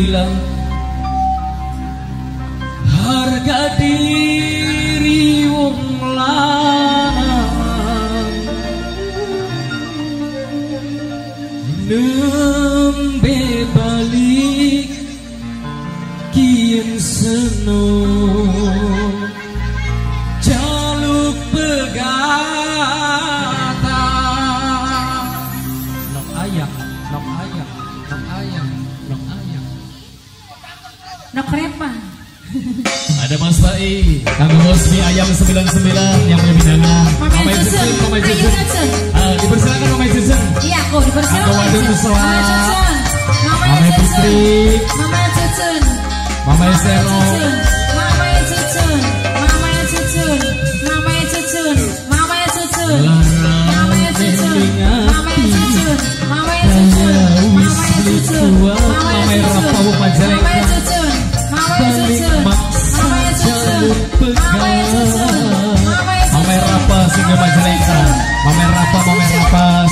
hilang harga diri wong lanang. Nembe balik kian senong Nok repa. ada Mas Pai, Kang Bosmi Ayam 99 yang punya bidangan. Mamai Susun, Ayu Susun. Susun. Ah, dipersilakan Mamai Susun. Iya, kok dipersilakan. Aku Wadon Musola. Mama. Mama. Putri. Mama Cucun. Mamai Sero.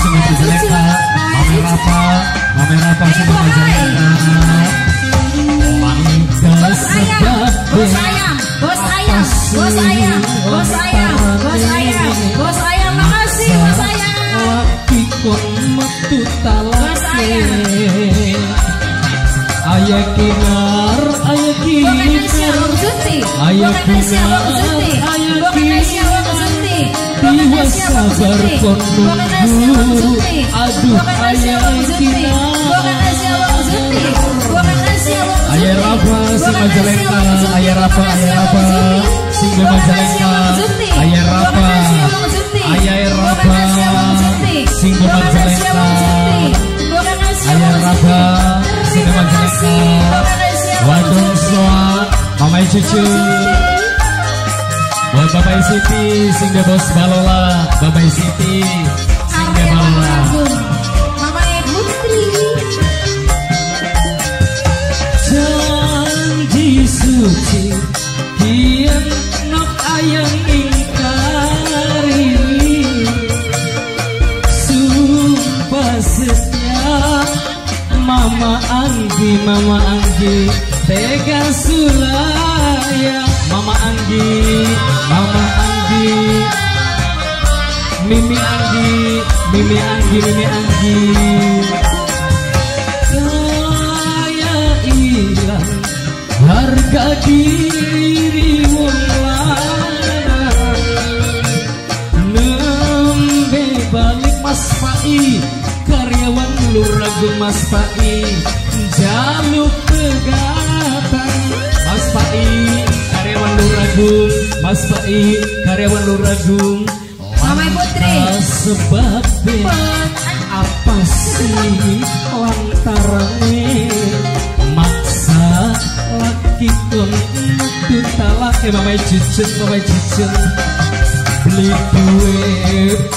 Majalengka. Mamai Rapa, Mamai Rapa singgah Majalengka. Langkah Bos ayam, bos ayam, bos ayam, bos ayam, bos ayam, bos ayam, bos ayam, makasih bos ayam. Ayah bukan Asia Wong Junti, bukan Tiwa Asia Wong sabar Junti, kon bukan Asia Wong nunggu Junti, Aduh ayah Junti, Ayah Rafa, si Majalengka Ayah bukan Ayah bukan Asia Majalengka Ayah Junti, Ayah bukan Asia Majalengka Ayah. Singgah Terima Majalengka Junti. Soa Mamai Cucu Bapak Siti Singgah Bos Balola Bapak Siti Singgah Karya Balola. Mama Putri. Janji suci Kian nok ayang ingkari Sumpah setia Mama Anggi, Mama Anggi Tega sulaya Mama Anggi, Mama Anggi Mimi Anggi, Mimi Anggi, Mimi Anggi Saya hilang harga diri wong Nembe balik Mas Pai Karyawan Luragung Mas Pai Jaluk pegatan Mas Pai Karyawan Luragung Mas Pai Karyawan Luragung Mama Putri. Sebabnya apa sih lantarane maksa laki kon metu talak eh mamai cucun mamai beli kue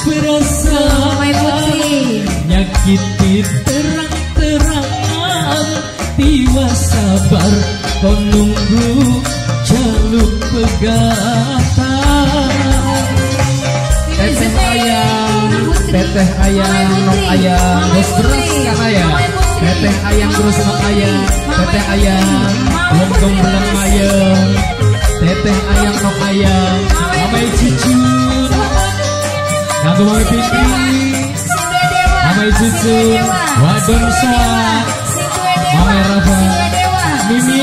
berasa Mama Putri. nyakiti terang-terangan. Tiwa sabar kau nunggu jaluk pegatan teteh ayam teteh ayam nok ayam. Terus terus kan ayam teteh ayam terus nok ayam. Teteh ayam lontong belang ayam. Teteh ayam nok ayam. Mamai cucu. Ngaku mamai pipi. Mamai cucu. Wadon soa Sindwe Dewa. Mama Rafa. Mimi.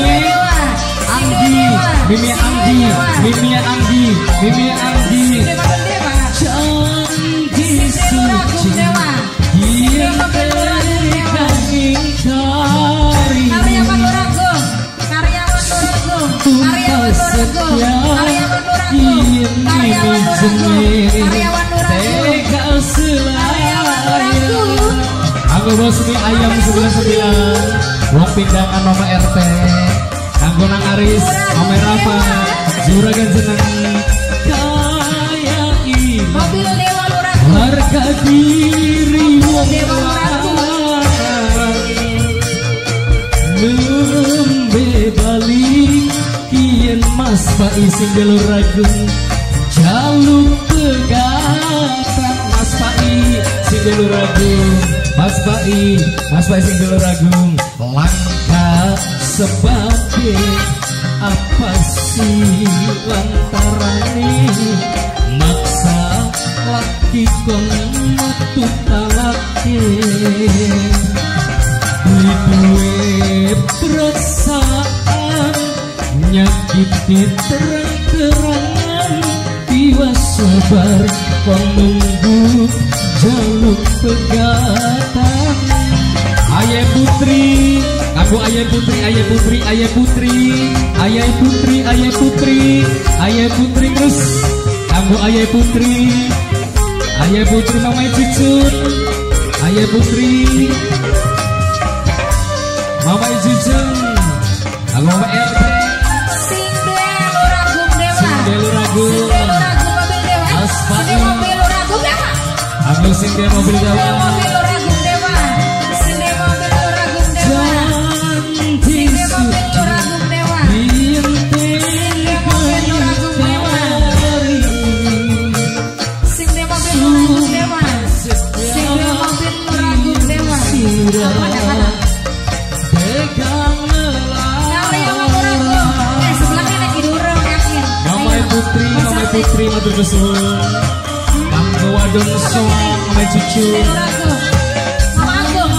Anggi Mimi Anggi Mimi Anggi Mimi Anggi Ragung suci. Dia berikan ingkari Karyawan Luragung. Karyawan Luragung. Karyawan Luragung. Karyawan Luragung. Karyawan Luragung. Karyawan Luragung. Tega Karyawan Luragung. selaya Aku bosmi ayam 99 Wong pindahan mama RT Kanggo nang Aris Mama Rafa Juragan seneng Kaya ini Mobil Dewa. Harga diri wong Nembe balik Kian mas pai sing delur ragung. Jaluk pegatan Mas pai sing delur ragung. Mas pai Mas pai sing delur ragung langkah sebagai apa sih lantarane maksa laki kon metu talake duwe perasaan nyakiti terang-terangan. Tiwa sabar kon nunggu jaluk pegatan Ayah putri Aku ayah putri, ayah putri, ayah putri. Ayah putri, ayah putri Ayah putri terus. Kamu ayah putri Ayah putri mama cucut Ayah putri Mama cucut Aku mama RT Sindel Ragum Dewa. Sindel Ragum. Putri matur kesuwun. Kanggo wadon soang mama cucu. Mama Agung,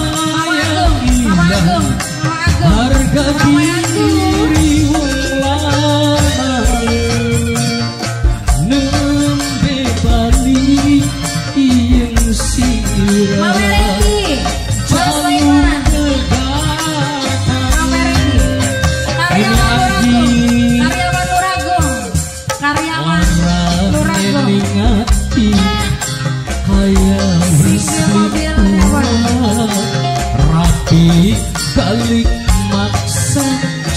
kali maksa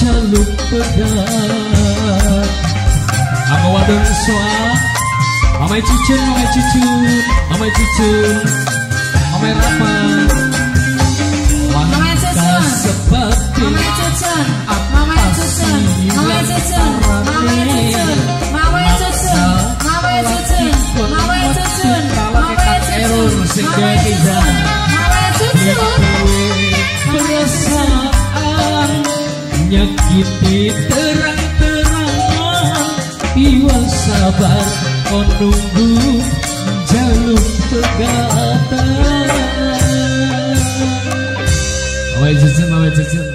jaluk pegat Aku wadon soa? Mamai cucun, mamai cucun Mamai cucun Mamai rapa. Cucun. sebagai Mama Cucun, Mama Cucun, Mama Cucun, Mama Cucun, Ini terang-terangan Iwan sabar Menunggu Jalur tegatan Awai jajan, awai jajan